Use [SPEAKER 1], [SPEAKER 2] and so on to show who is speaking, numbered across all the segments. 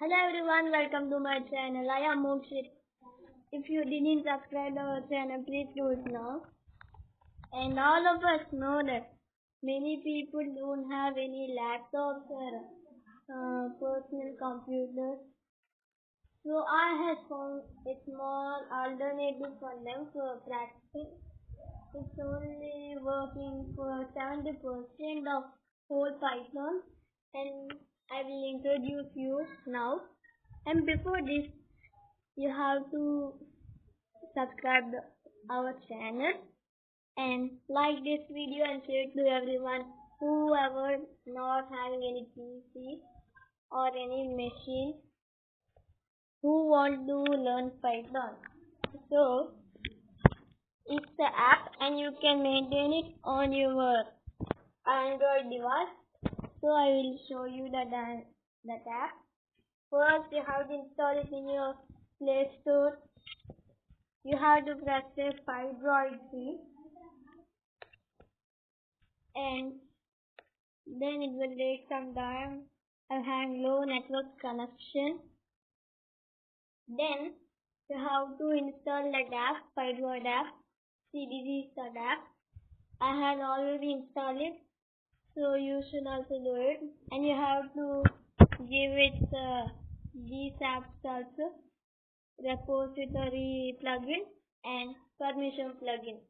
[SPEAKER 1] Hello everyone, welcome to my channel. I am Mokshith. If you didn't subscribe our channel, please do it now. And all of us know that many people don't have any laptops or uh, personal computers. So I have found a small alternative for them for practicing. It's only working for 70% of whole Python and I will introduce you now. And before this, you have to subscribe our channel and like this video and share it to everyone whoever not having any PC or any machine who want to learn Python. So it's the app and you can maintain it on your Android device so I will show you the, the app. First you have to install it in your Play Store. You have to press the Pydroid key and then it will take some time. I have low network connection. Then you have to install the app, Pydroid app. See the app. I have already installed it so you should also do it. And you have to give it uh, these apps also. Repository plugin and permission plugin.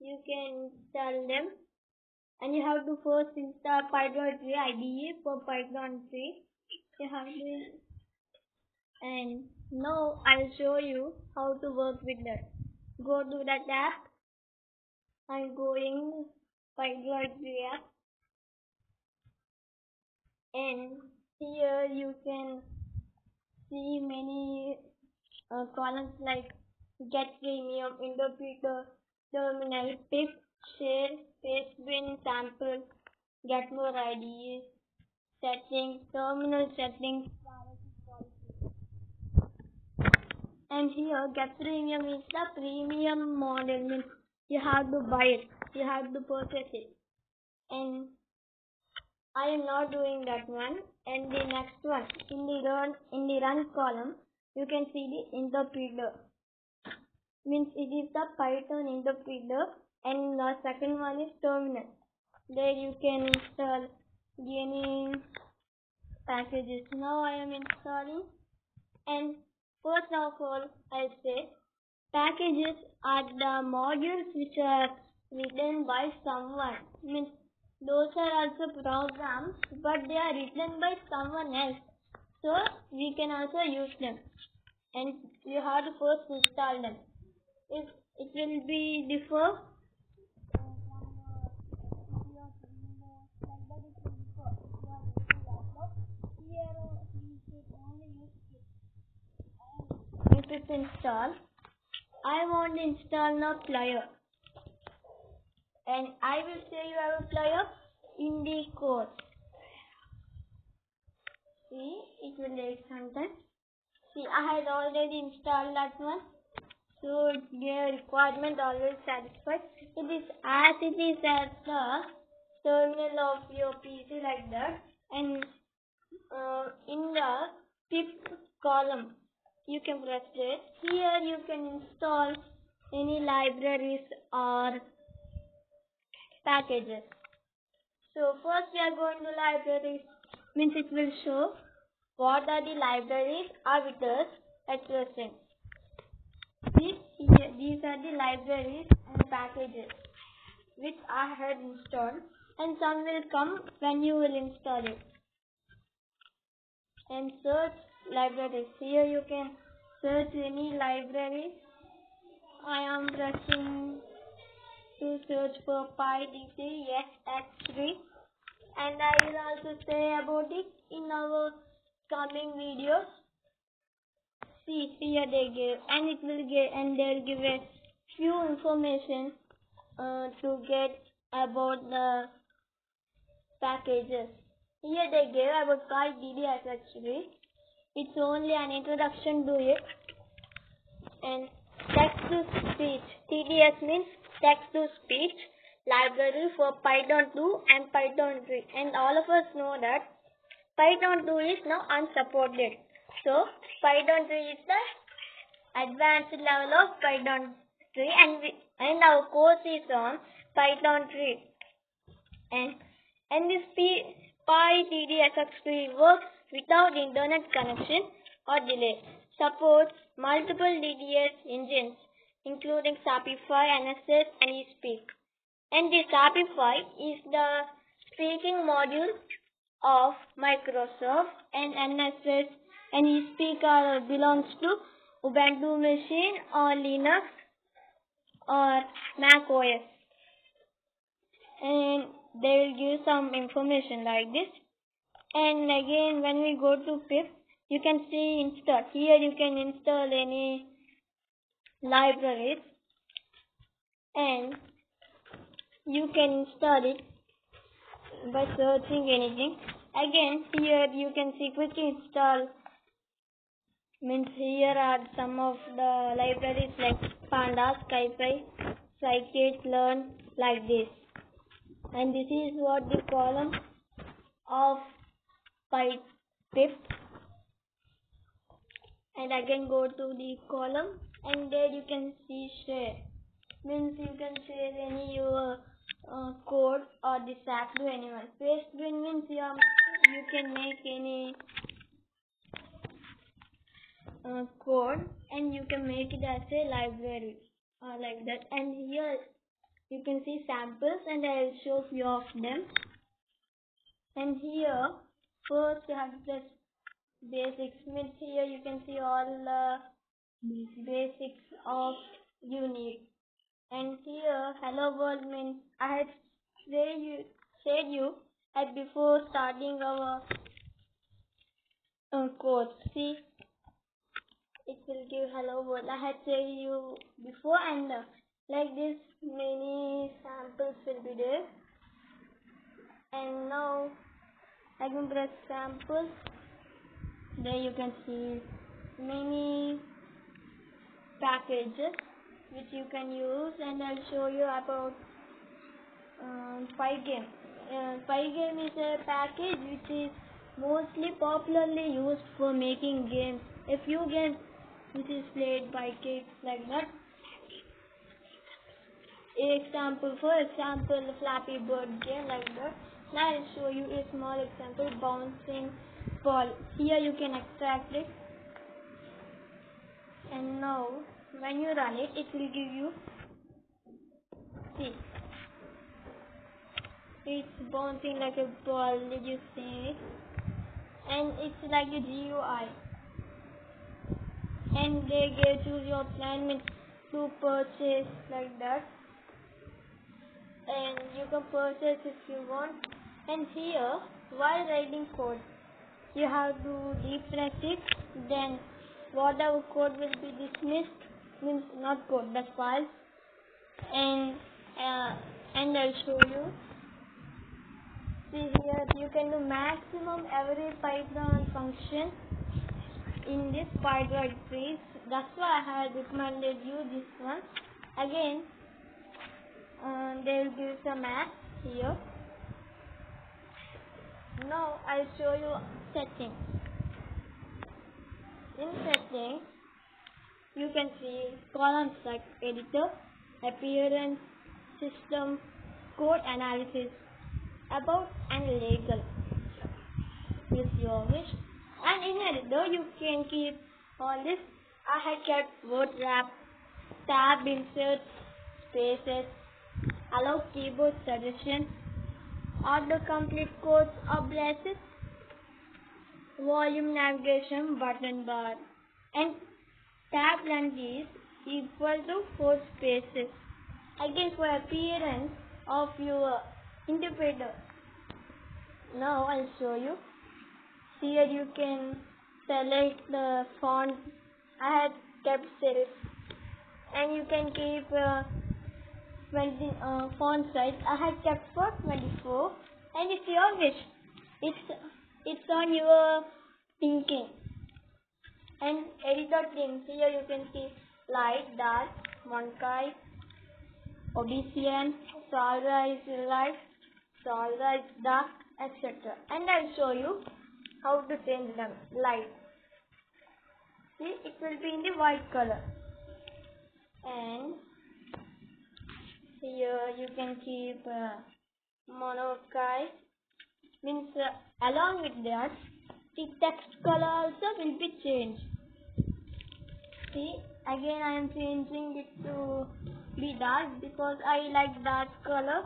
[SPEAKER 1] You can install them. And you have to first install Python 3 IDE for Python 3 you have to and now I'll show you how to work with that. Go to that app. I'm going Python 3 app and here you can see many uh, columns like get premium, interpreter, terminal, pip, share, pastebin, sample, get more IDs, settings, terminal settings, and here get premium is the premium model. Means you have to buy it, you have to purchase it, and I am not doing that one. And the next one, in the run, in the run column, you can see the interpreter. Means it is the Python interpreter. And the second one is terminal. There you can install any packages. Now I am installing. And first of all, I'll say packages are the modules which are written by someone. Means those are also programs but they are written by someone else. So we can also use them. And you have to first install them. It, it will be differ if it's install I want to install now player and I will say you have a player in the code. See, it will take some time. See, I had already installed that one. So your requirement always satisfied. It is as it is at the terminal of your PC like that. And uh, in the fifth column, you can press it. Here you can install any libraries or packages. So first we are going to libraries means it will show what are the libraries arbiters at present. These, here, these are the libraries and packages which I had installed and some will come when you will install it. And search libraries. Here you can search any library. I am brushing to search for pi dt yes at 3 and I will also say about it in our coming videos. See here they give and it will give and they'll give a few information uh, to get about the packages. Here they give about pi dd as actually. It's only an introduction to it. And text to speech tts means text to speech library for Python 2 and Python 3 and all of us know that Python 2 is now unsupported. So Python 3 is the advanced level of Python 3 and we, and our course is on Python 3 and and this P, pyttsx3 works without internet connection or delay. Supports multiple TTS engines including SAPI5, NSS and eSpeak. And the SAPI5 is the speaking module of Microsoft and NSS and eSpeak are, belongs to Ubuntu machine or Linux or Mac OS. And they will give some information like this. And again, when we go to pip, you can see install. Here you can install any libraries and you can install it by searching anything. Again, here you can see quick install means here are some of the libraries like pandas, scipy, scikit-learn like this. And this is what the column of pip and again go to the column and there you can see share means you can share any your uh, code or this app to anyone. Paste bin means you, are, you can make any uh, code and you can make it as a library uh, like that. And here you can see samples and I will show few of them. And here first you have this basics means here you can see all the basics of unit. And here hello world means I had said you said you at before starting our uh, course. See it will give hello world. I had said you before and uh, like this many samples will be there. And now I can press samples. There you can see many packages which you can use and I'll show you about um, Pygame. Uh, Pygame is a package which is mostly popularly used for making games. A few games which is played by kids like that. Example, for example, Flappy Bird game like that. Now I'll show you a small example, bouncing ball. Here you can extract it now when you run it it will give you see it's bouncing like a ball did you see? And it's like a GUI and they give you your plan to purchase like that. And you can purchase if you want. And here while writing code you have to refresh it then whatever code will be dismissed. Means not code the file and uh, and I'll show you. See here you can do maximum every python function in this python trees that's why I had recommended you this one. Again uh, they will give some math here. Now I'll show you settings in settings, you can see columns like editor, appearance, system, code analysis, about and legal if your wish. And in editor, you can keep all this. I had kept word wrap, tab insert, spaces, allow keyboard suggestion, autocomplete codes or braces, volume navigation button bar and tab length is equal to 4 spaces. Again for appearance of your interpreter. Now I'll show you. Here you can select the font. I have kept serif and you can keep uh, 20 uh, font size. I have kept for 24 and if you wish, it's it's on your thinking. And editor things here you can see light dark Monokai Obsidian Solra is light Solarized dark etc and I'll show you how to change them light. See it will be in the white color. And here you can keep uh, monokai means uh, along with that the text color also will be changed. See again I am changing it to be dark because I like dark color.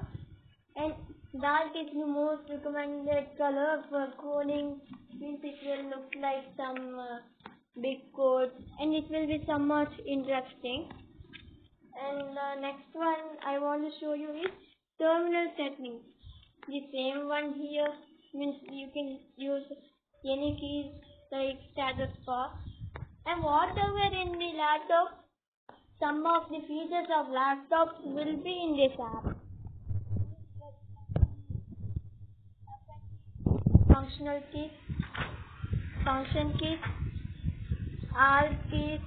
[SPEAKER 1] And dark is the most recommended color for coding means it will look like some uh, big code and it will be somewhat interesting. And the next one I want to show you is terminal settings. The same one here means you can use any keys like status bar and whatever in the laptop some of the features of laptops will be in this app. Functional keys function keys alt keys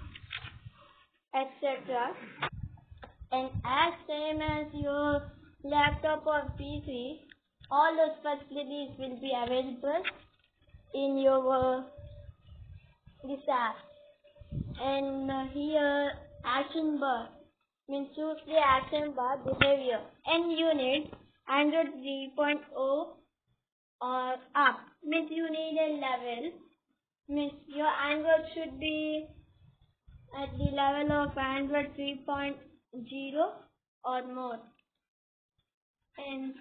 [SPEAKER 1] etc and as same as your laptop or PC, all those facilities will be available in your this app. And uh, here action bar. Means choose the action bar behavior. And you need Android 3.0 or up. Means you need a level. Means your Android should be at the level of Android 3.0 or more. And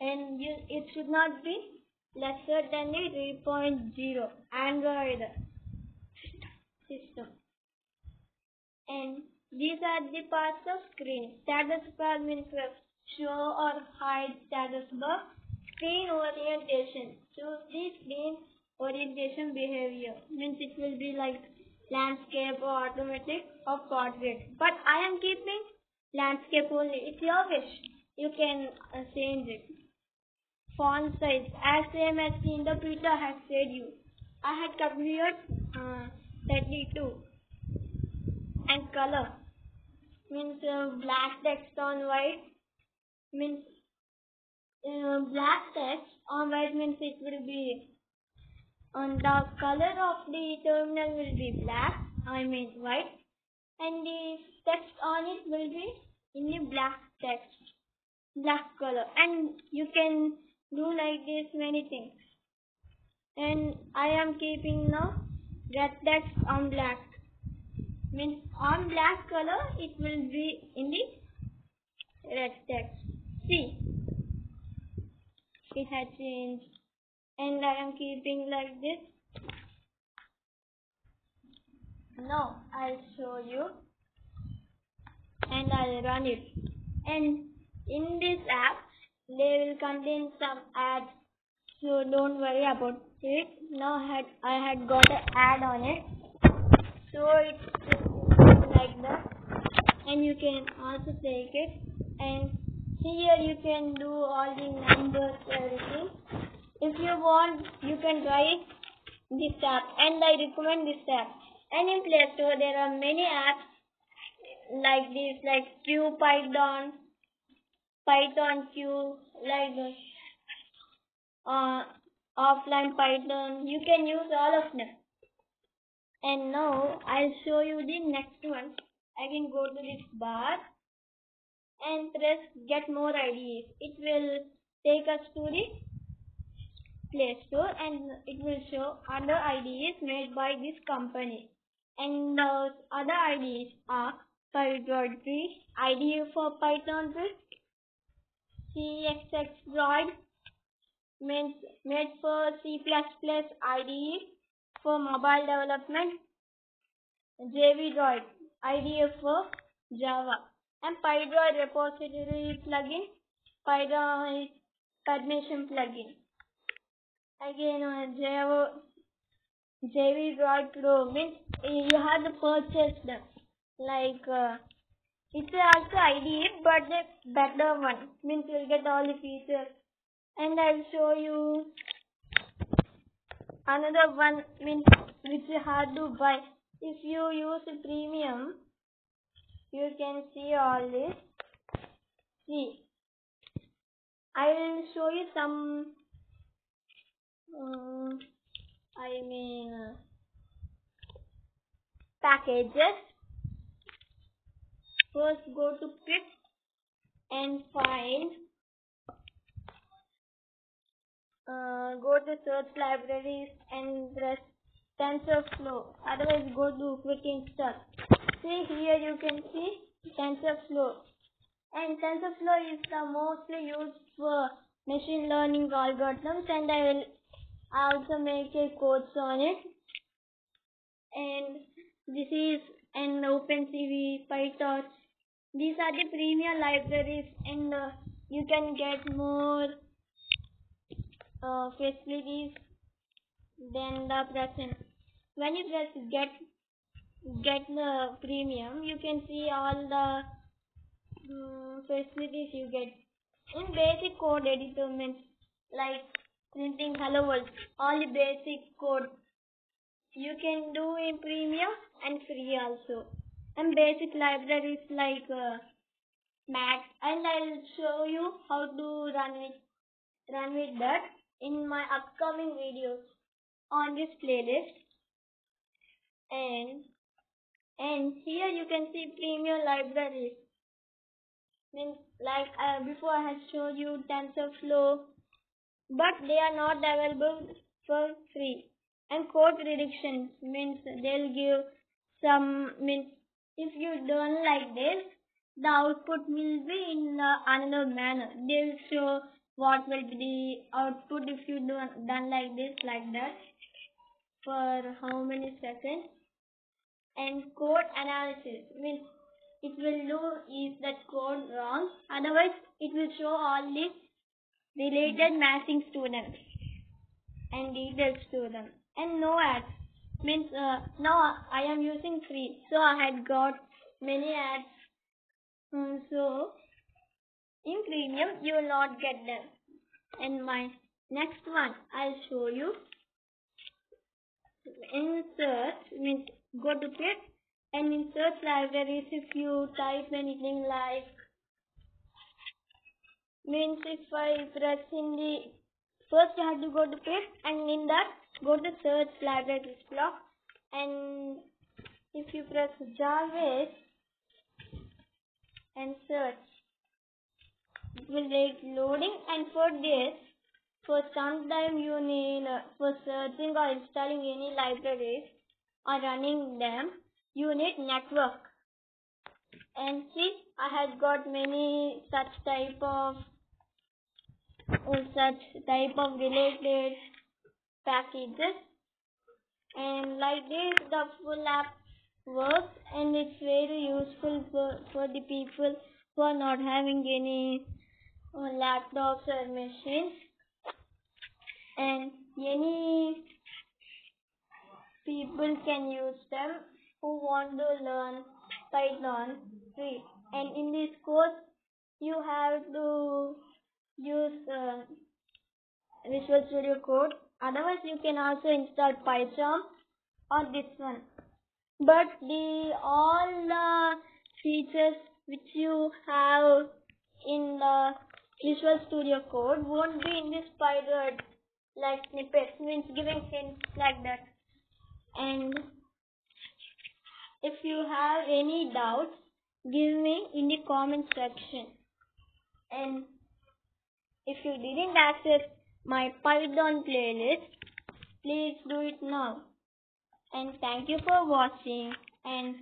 [SPEAKER 1] and you, it should not be lesser than a 3.0 Android system. And these are the parts of screen. Status bar means show or hide status bar. Screen orientation. Choose the screen orientation behavior. Means it will be like landscape or automatic or portrait. But I am keeping landscape only. It's your wish. You can uh, change it. Font size. As same as the interpreter has said you. I had configured uh, 32 and color. Means uh, black text on white. Means uh, black text on white means it will be on the color of the terminal will be black, I mean white, and the text on it will be in the black text, black color, and you can do like this many things. And I am keeping now red text on black. Means on black color it will be in the red text. See, it has changed and I am keeping like this. Now I'll show you and I'll run it. And in this app, they will contain some ads, so don't worry about it. Now I had I had got an ad on it, so it's like that, and you can also take it. And here you can do all the numbers, everything. If you want, you can try this app and I recommend this app. And in Play Store, there are many apps like this, like QPython, Python Q, like uh, offline Python. You can use all of them. And now I'll show you the next one. I can go to this bar and press get more IDs. It will take us to the Play Store and it will show other IDEs made by this company. And those other IDEs are 3, IDE for Python 3, CXX Droid, means made for C++ IDE for mobile development, JV Droid, IDE for Java, and PyDroid repository plugin, PyDroid permission plugin again uh, Java JV Droid Pro means you have to purchase them. Like uh, it's also IDE but the better one means you'll get all the features. And I'll show you another one means which is hard to buy. If you use premium, you can see all this. See, I will show you some um, I mean packages. First go to Pip and find uh, go to search libraries and press TensorFlow. Otherwise go to quick install. See here you can see TensorFlow. And TensorFlow is the mostly used for machine learning algorithms and I will also make a course on it. And this is an OpenCV, PyTorch. These are the premium libraries and uh, you can get more uh, facilities than the present. When you press get get the premium, you can see all the um, facilities you get. In basic code editor means like printing hello world, all the basic code you can do in premium and free also. And basic libraries like uh, and I'll show you how to run with run with that in my upcoming videos on this playlist. And and here you can see premium libraries means like uh, before I had shown you TensorFlow but they are not available for free. And code prediction means they'll give some means if you don't like this the output will be in another manner. They'll show what will be the output if you do done like this like that. For how many seconds? And code analysis. Means it will do if that code wrong. Otherwise it will show all the related matching students and details to them. And no ads means uh, now I am using free so I had got many ads. Um, so in premium you will not get them. And my next one I'll show you. In search means go to it and in search libraries if you type anything like means if I press in the first you have to go to it and in that go to search libraries block. And if you press Jarvis and search it will take loading. And for this for some time you need uh, for searching or installing any libraries or running them you need network. And see I have got many such type of uh, such type of related packages. And like this the full app works and it's very useful for, for the people who are not having any uh, laptops or machines. And any people can use them who want to learn Python free and in this course you have to use uh, Visual Studio Code. Otherwise you can also install PyCharm or this one. But the all the features which you have in the Visual Studio Code won't be in this Python like snippets means giving hints like that. And if you have any doubts give me in the comment section. And if you didn't access my Python playlist please do it now and thank you for watching and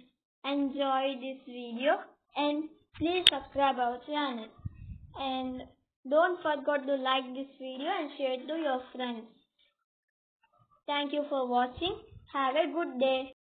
[SPEAKER 1] enjoy this video and please subscribe our channel and don't forget to like this video and share it to your friends. Thank you for watching. Have a good day.